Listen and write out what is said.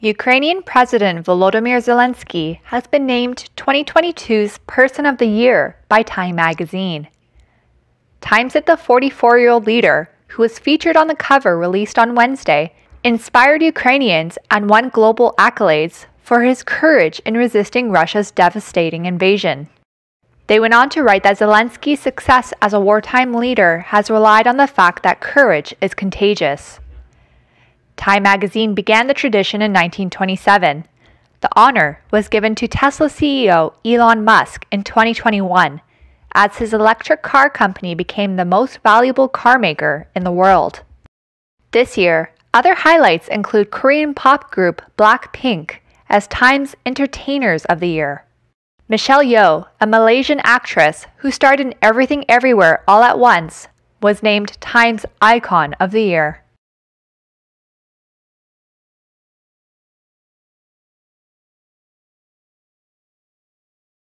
Ukrainian President Volodymyr Zelensky has been named 2022's Person of the Year by Time magazine. Time said the 44 year old leader, who was featured on the cover released on Wednesday, inspired Ukrainians and won global accolades for his courage in resisting Russia's devastating invasion. They went on to write that Zelensky's success as a wartime leader has relied on the fact that courage is contagious. Time magazine began the tradition in 1927. The honor was given to Tesla CEO Elon Musk in 2021 as his electric car company became the most valuable car maker in the world. This year, other highlights include Korean pop group Blackpink as Time's Entertainers of the Year. Michelle Yeoh, a Malaysian actress who starred in Everything Everywhere All at Once, was named Time's Icon of the Year.